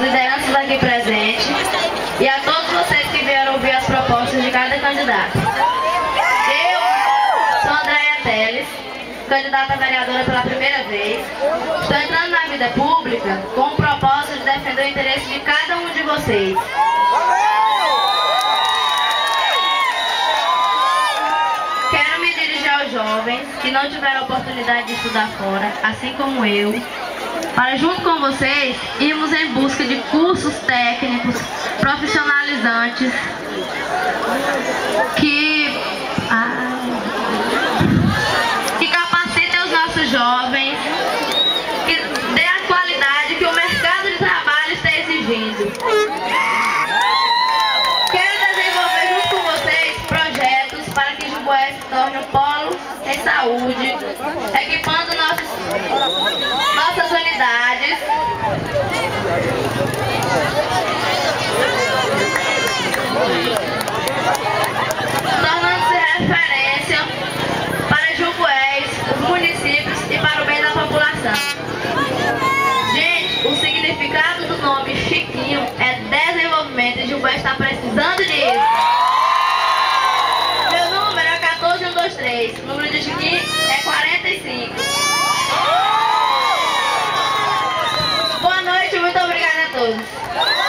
lideranças aqui presentes e a todos vocês que vieram ouvir as propostas de cada candidato. Eu sou Andréia Teles, candidata a vereadora pela primeira vez. Estou entrando na vida pública com o propósito de defender o interesse de cada um de vocês. Quero me dirigir aos jovens que não tiveram oportunidade de estudar fora, assim como eu, para junto com vocês irmos em busca de cursos técnicos, profissionalizantes, que, ah, que capacitem os nossos jovens, que dê a qualidade que o mercado de trabalho está exigindo. Quero desenvolver junto com vocês projetos para que Jumboé se torne um polo em saúde, referência para Juncoés, os municípios e para o bem da população. Gente, o significado do nome Chiquinho é desenvolvimento e Juncoés está precisando disso. Meu número é 14123, o número de Chiquinho é 45. Boa noite, muito obrigada a todos.